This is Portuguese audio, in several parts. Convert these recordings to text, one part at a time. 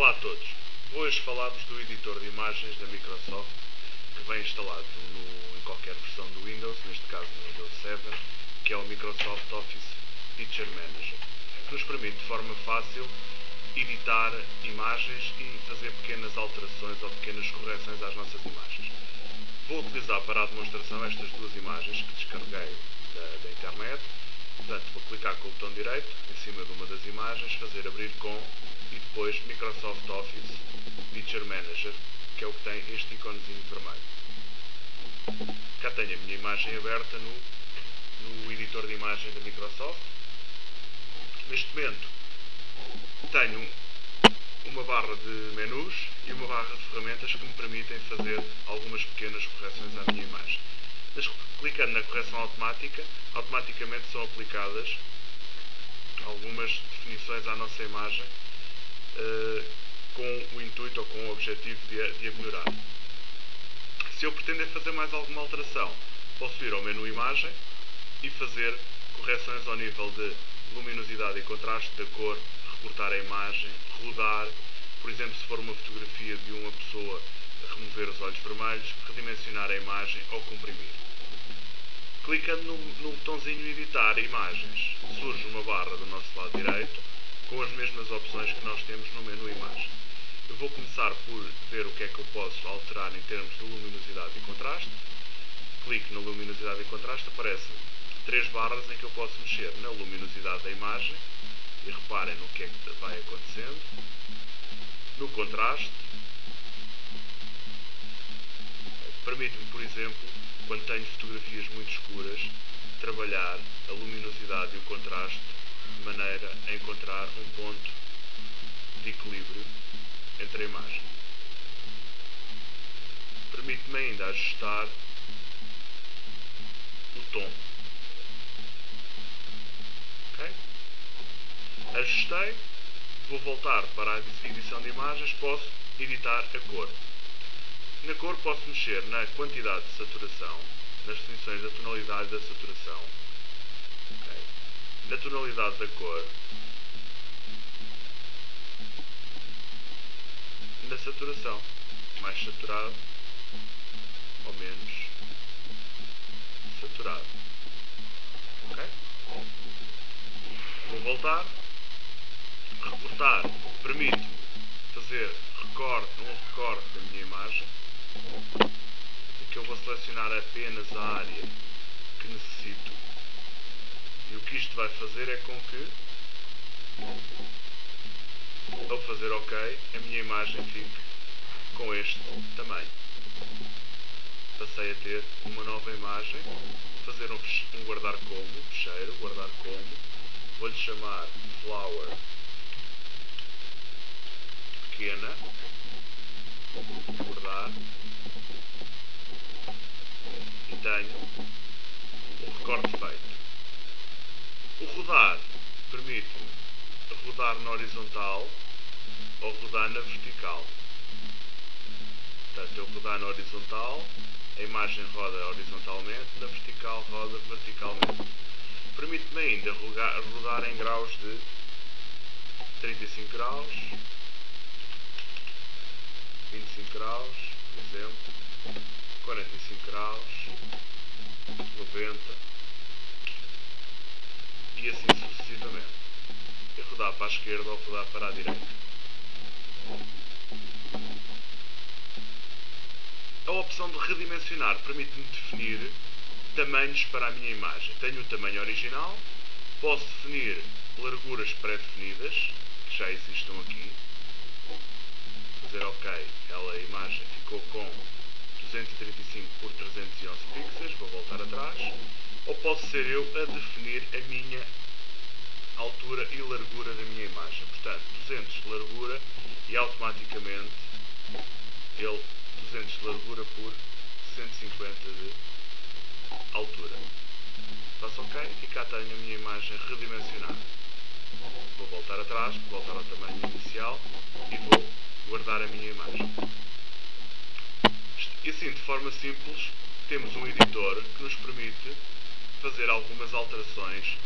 Olá a todos. Hoje falar-vos do editor de imagens da Microsoft que vem instalado no, em qualquer versão do Windows, neste caso no Windows 7, que é o Microsoft Office Picture Manager, que nos permite de forma fácil editar imagens e fazer pequenas alterações ou pequenas correções às nossas imagens. Vou utilizar para a demonstração estas duas imagens que descarreguei da, da internet. Portanto, vou clicar com o botão direito em cima de uma das imagens, fazer abrir com e depois Microsoft Office Picture Manager, que é o que tem este iconezinho vermelho. Cá tenho a minha imagem aberta no, no editor de imagem da Microsoft. Neste momento tenho uma barra de menus e uma barra de ferramentas que me permitem fazer algumas pequenas correções à minha imagem. Mas clicando na correção automática, automaticamente são aplicadas algumas definições à nossa imagem uh, com o intuito ou com o objetivo de, de a melhorar. Se eu pretender fazer mais alguma alteração, posso ir ao menu Imagem e fazer correções ao nível de luminosidade e contraste da cor, recortar a imagem, rodar, por exemplo, se for uma fotografia de uma pessoa, remover os olhos vermelhos, redimensionar a imagem ou comprimir. Clicando no, no botãozinho Editar Imagens, surge uma barra do nosso lado direito com as mesmas opções que nós temos no menu Imagem. Eu vou começar por ver o que é que eu posso alterar em termos de luminosidade e contraste. Clico na luminosidade e contraste, aparecem três barras em que eu posso mexer na luminosidade da imagem e reparem no que é que vai acontecendo, no contraste, permite-me, por exemplo, quando tenho fotografias muito escuras, trabalhar a luminosidade e o contraste de maneira a encontrar um ponto de equilíbrio entre a imagem. Permite-me ainda ajustar o tom. Ajustei, vou voltar para a edição de imagens, posso editar a cor. Na cor posso mexer na quantidade de saturação, nas definições da tonalidade da saturação, okay? na tonalidade da cor, na saturação, mais saturado ou menos saturado. Ok? Vou voltar. Recortar permite fazer recorte, um recorte da minha imagem. Aqui eu vou selecionar apenas a área que necessito. E o que isto vai fazer é com que, ao fazer OK, a minha imagem fique com este tamanho. Passei a ter uma nova imagem, fazer um, um guardar como, fecheiro, guardar como, vou-lhe chamar flower pequena, guardar e tenho o recorte feito. O rodar permite-me rodar na horizontal ou rodar na vertical. Portanto, eu rodar na horizontal, a imagem roda horizontalmente, na vertical roda verticalmente. Permite-me ainda rodar em graus de 35 graus, 25 graus, por exemplo, 45 graus, 90 e assim sucessivamente. E rodar para a esquerda ou rodar para a direita. A opção de redimensionar permite-me definir tamanhos para a minha imagem. Tenho o tamanho original, posso definir larguras pré-definidas, que já existam aqui, ok, ela, a imagem ficou com 235 por 311 pixels, vou voltar atrás, ou posso ser eu a definir a minha altura e largura da minha imagem. Portanto, 200 de largura e automaticamente ele 200 de largura por 150 de altura. Faço OK e cá tenho a minha imagem redimensionada. Vou voltar atrás, voltar ao tamanho inicial e vou guardar a minha imagem. E assim, de forma simples, temos um editor que nos permite fazer algumas alterações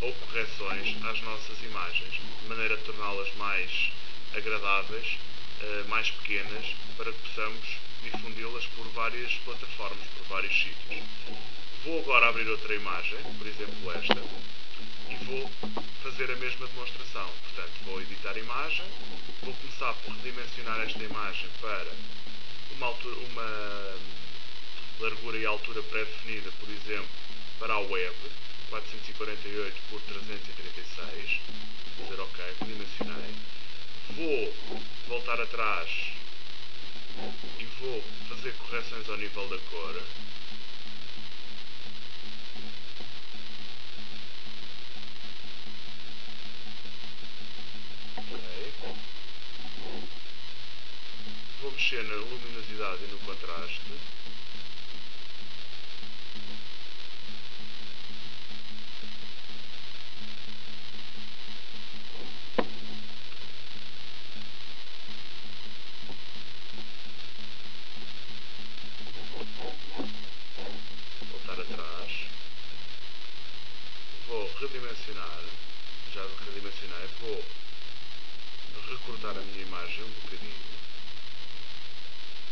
ou correções às nossas imagens, de maneira a torná-las mais agradáveis, uh, mais pequenas, para que possamos difundi-las por várias plataformas, por vários sítios. Vou agora abrir outra imagem, por exemplo esta, e vou fazer a mesma demonstração. Portanto, vou editar a imagem, vou começar por redimensionar esta imagem para uma, altura, uma largura e altura pré-definida, por exemplo, para a web, 448 por 336, vou dizer ok, redimensionei. Vou voltar atrás e vou fazer correções ao nível da cor. Vou mexer na luminosidade e no contraste. voltar atrás, vou redimensionar, já redimensionei, vou recortar a minha imagem um bocadinho, ok, voltar atrás, e por último vou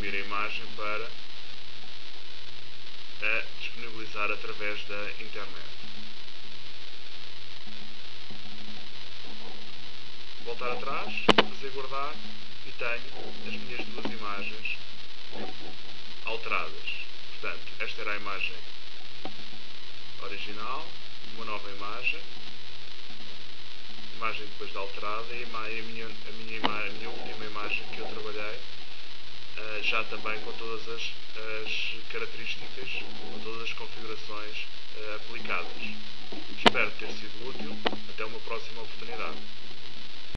comprimir a imagem para a disponibilizar através da internet. voltar atrás, fazer guardar e tenho as minhas duas imagens alteradas. Portanto, esta era a imagem original, uma nova imagem, imagem depois de alterada e a minha, a minha, a minha última imagem que eu trabalhei, uh, já também com todas as, as, características, com todas as configurações uh, aplicadas. Espero ter sido útil. Até uma próxima oportunidade.